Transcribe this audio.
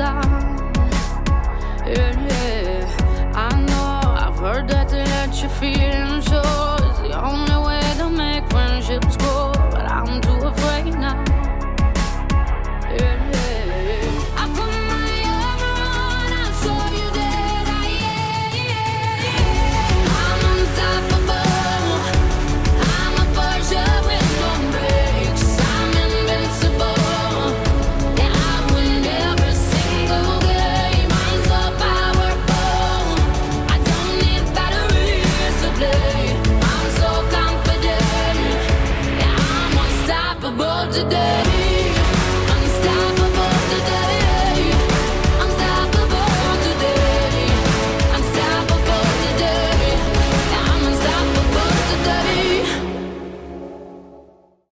i. Yeah, yeah. I know I've heard that it let you feel.